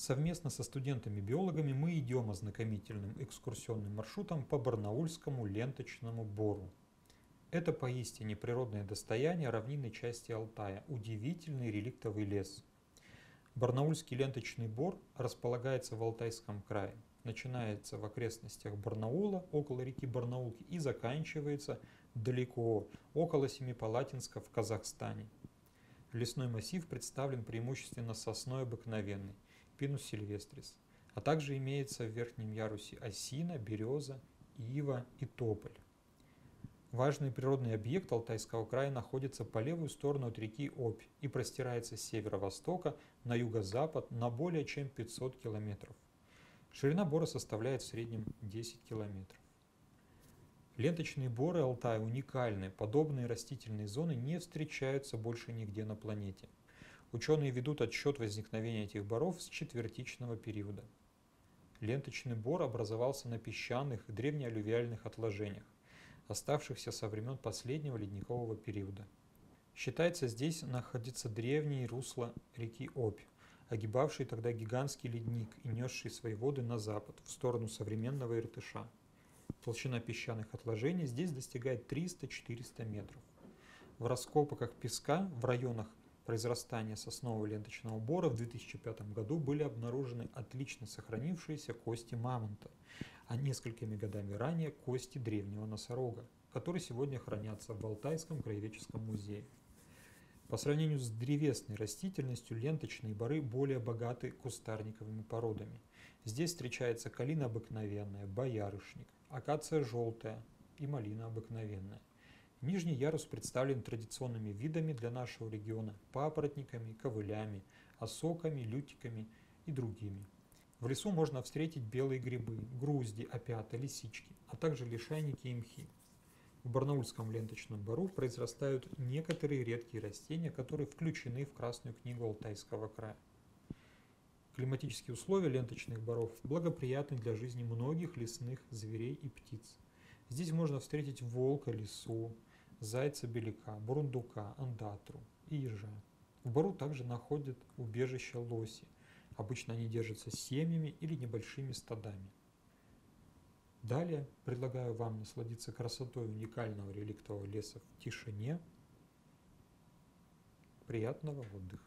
Совместно со студентами-биологами мы идем ознакомительным экскурсионным маршрутом по Барнаульскому ленточному бору. Это поистине природное достояние равнинной части Алтая, удивительный реликтовый лес. Барнаульский ленточный бор располагается в Алтайском крае. Начинается в окрестностях Барнаула, около реки Барнаулки, и заканчивается далеко, около Семипалатинска в Казахстане. Лесной массив представлен преимущественно сосной обыкновенной, Пинус сильвестрис, а также имеется в верхнем ярусе осина, береза, ива и тополь. Важный природный объект Алтайского края находится по левую сторону от реки Обь и простирается с северо-востока на юго-запад на более чем 500 километров. Ширина бора составляет в среднем 10 километров. Ленточные боры Алтая уникальны, подобные растительные зоны не встречаются больше нигде на планете. Ученые ведут отсчет возникновения этих боров с четвертичного периода. Ленточный бор образовался на песчаных древнеалювиальных отложениях оставшихся со времен последнего ледникового периода. Считается, здесь находится древний русло реки Обь, огибавший тогда гигантский ледник и несший свои воды на запад, в сторону современного Иртыша. Толщина песчаных отложений здесь достигает 300-400 метров. В раскопках песка в районах произрастания соснового ленточного бора в 2005 году были обнаружены отлично сохранившиеся кости мамонта, а несколькими годами ранее кости древнего носорога, которые сегодня хранятся в Алтайском краеведческом музее. По сравнению с древесной растительностью ленточные боры более богаты кустарниковыми породами. Здесь встречается калина обыкновенная, боярышник, акация желтая и малина обыкновенная. Нижний ярус представлен традиционными видами для нашего региона – папоротниками, ковылями, осоками, лютиками и другими. В лесу можно встретить белые грибы, грузди, опята, лисички, а также лишайники и мхи. В Барнаульском ленточном бару произрастают некоторые редкие растения, которые включены в Красную книгу Алтайского края. Климатические условия ленточных баров благоприятны для жизни многих лесных зверей и птиц. Здесь можно встретить волка, лису, зайца-беляка, бурундука, андатру и ежа. В бару также находят убежище лоси. Обычно они держатся семьями или небольшими стадами. Далее предлагаю вам насладиться красотой уникального реликтового леса в тишине. Приятного отдыха!